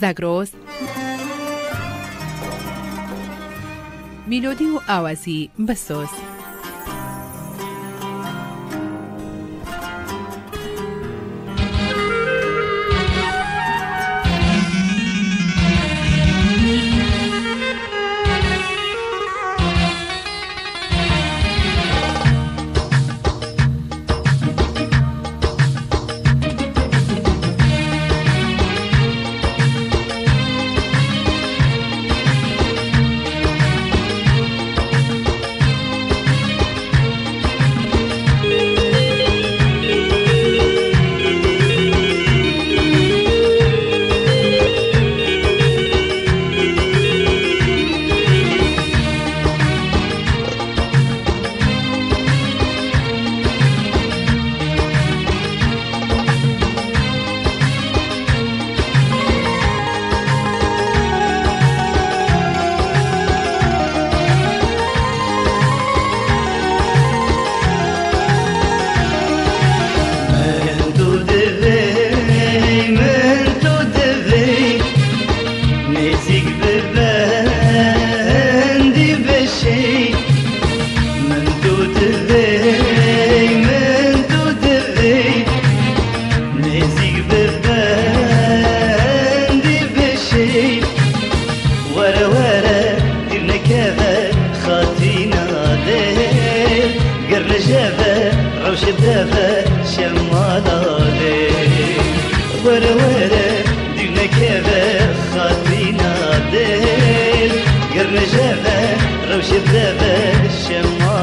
زاگرۆز میلۆدی و ئاوازی بەسۆز نزیک ببندی بشی من تو دوی من تو دوی نزیک ببندی بشی ورا ورا ديرنكابة خاطينا دير قرن جابة روش دابة شمالة دير ورا ورا ديرنكابة خاطينا Deve ser um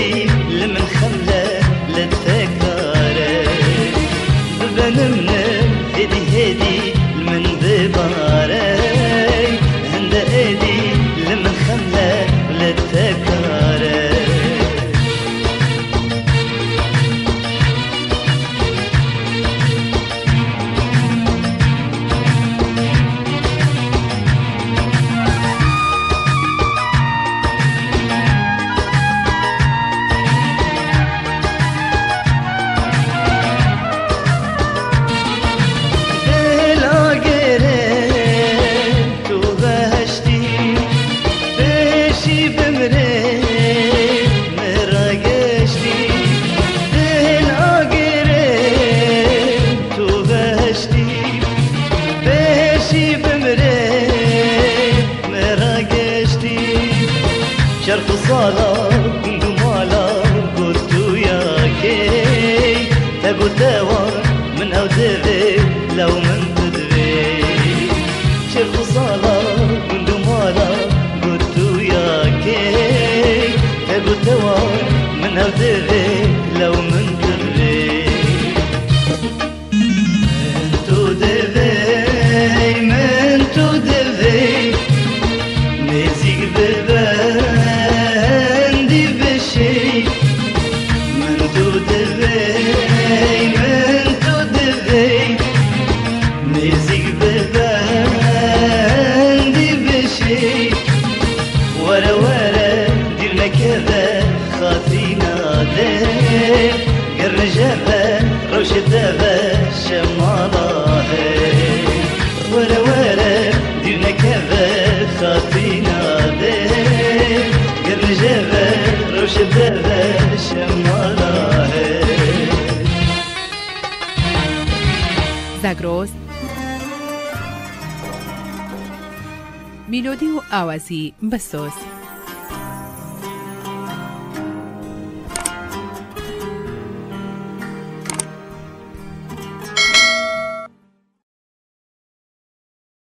Thank you. شرق صالا مالا قلتو يا كي تقو توا من أو لو من نزیک ببندی بشی ورا ورا دیر نکبه خاطرینا ده قرن جبه روش دبه شمالا ورا ورا دیر نکبه خاطرینا ده قرن جبه روش دبه شمالا زاگرۆز میلۆدی و ئاوازی بەسۆز